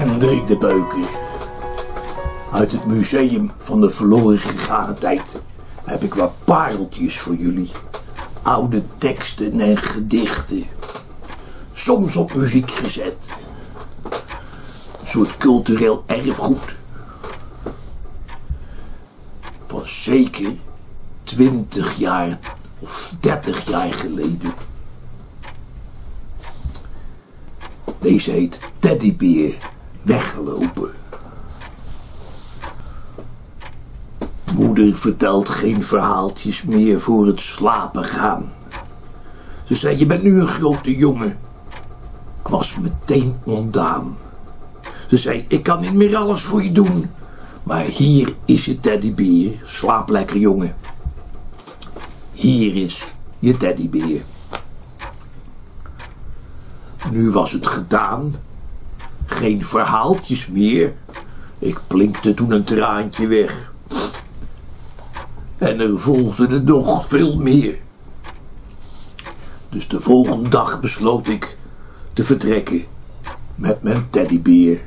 Hendrik de Beuker. Uit het museum van de verloren gegaane tijd heb ik wat pareltjes voor jullie. Oude teksten en gedichten. Soms op muziek gezet. Een soort cultureel erfgoed. Van zeker 20 jaar of 30 jaar geleden. Deze heet Teddybeer weggelopen. Moeder vertelt geen verhaaltjes meer voor het slapen gaan. Ze zei, je bent nu een grote jongen. Ik was meteen ontdaan. Ze zei, ik kan niet meer alles voor je doen. Maar hier is je teddybeer. Slaap lekker, jongen. Hier is je teddybeer. Nu was het gedaan. Geen verhaaltjes meer. Ik plinkte toen een traantje weg. En er volgde er nog veel meer. Dus de volgende dag besloot ik te vertrekken met mijn teddybeer.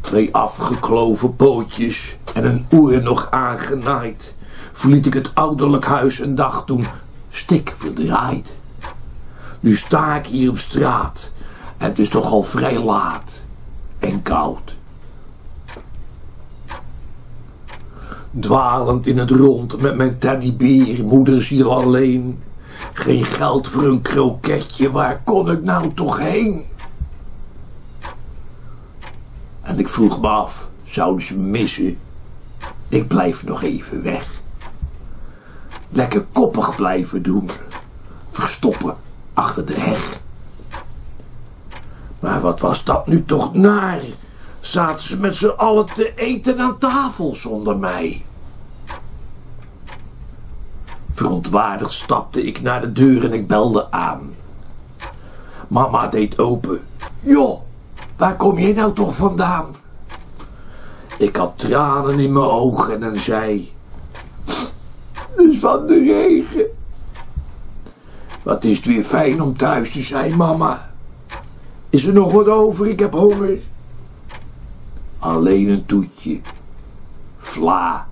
Twee afgekloven pootjes en een oer nog aangenaaid, verliet ik het ouderlijk huis een dag toen stik verdraaid. Nu sta ik hier op straat en het is toch al vrij laat en koud. Dwalend in het rond met mijn teddybeer, moederziel alleen. Geen geld voor een kroketje, waar kon ik nou toch heen? En ik vroeg me af, zouden ze missen? Ik blijf nog even weg. Lekker koppig blijven doen. Verstoppen achter de heg. Maar wat was dat nu toch naar? Zaten ze met z'n allen te eten aan tafel zonder mij? Verontwaardigd stapte ik naar de deur en ik belde aan. Mama deed open. Joh, waar kom jij nou toch vandaan? Ik had tranen in mijn ogen en zei... Dus van de regen. Wat is het weer fijn om thuis te zijn, mama. Is er nog wat over? Ik heb honger. Alleen een toetje. Vla